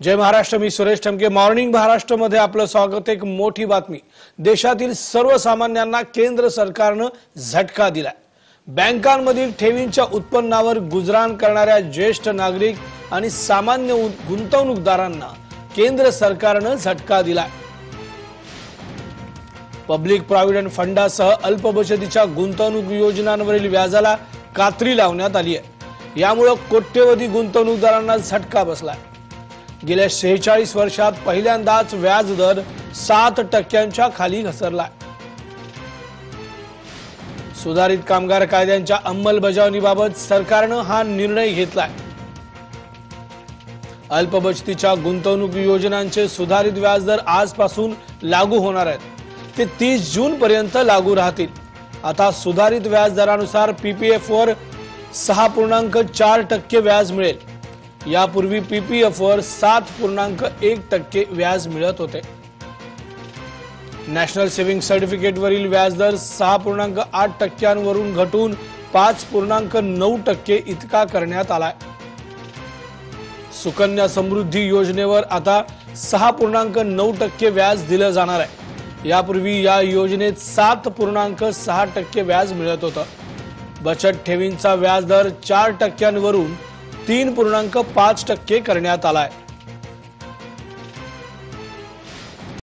जय महाराष्ट्र मी सुरेश ठमके. मॉर्निंग महाराष्ट्रमध्ये आपलं स्वागत. एक मोठी बातमी. देशातील सर्वसामान्यांना केंद्र सरकारनं झटका दिलाय. बँकांमधील ठेवींच्या उत्पन्नावर गुजराण करणाऱ्या ज्येष्ठ नागरिक आणि सामान्य गुंतवणूकदारांना केंद्र सरकारनं झटका दिलाय. पब्लिक प्रॉव्हिडंट फंडासह अल्प बचतीच्या गुंतवणूक योजनांवरील व्याजाला कात्री लावण्यात आली आहे यामुळे कोट्यवधी गुंतवणूकदारांना झटका बसलाय. गेल्या शेहेचाळीस वर्षात पहिल्यांदाच व्याज दर सात टक्क्यांच्या खाली घसरलाय. सुधारित कामगार कायद्यांच्या अंमलबजावणीबाबत सरकारनं हा निर्णय घेतलाय. अल्पबचतीच्या गुंतवणूक योजनांचे सुधारित व्याजदर आजपासून लागू होणार आहेत. ते तीस जून पर्यंत लागू राहतील. आता सुधारित व्याज दरानुसार पीपीएफ वर सहा पूर्णांक चार टक्के व्याज मिळेल. यापूर्वी पीपीएफवर सात पूर्णांक एक टक्के व्याज मिळत होते. नॅशनल सेव्हिंग सर्टिफिकेटवरील व्याजदर सहा पूर्णांक आठ टक्क्यांवरून घटून पाच पूर्णांक नऊ टक्के इतका करण्यात आलाय. सुकन्या समृद्धी योजनेवर आता सहा पूर्णांक नऊ टक्के व्याज दिलं जाणार आहे. यापूर्वी या योजनेत सात पूर्णांक सहा टक्के व्याज मिळत होतं. बचत ठेवींचा व्याजदर चार टक्क्यांवरून तीन पूर्णांक पाच टक्के करण्यात आलाय.